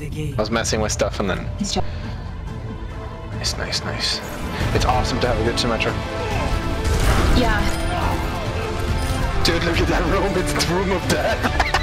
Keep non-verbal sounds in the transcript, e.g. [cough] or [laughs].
I was messing with stuff and then. Nice, nice, nice. It's awesome to have a good Symmetra. yeah. Dude, look at that room. It's the room of death. [laughs]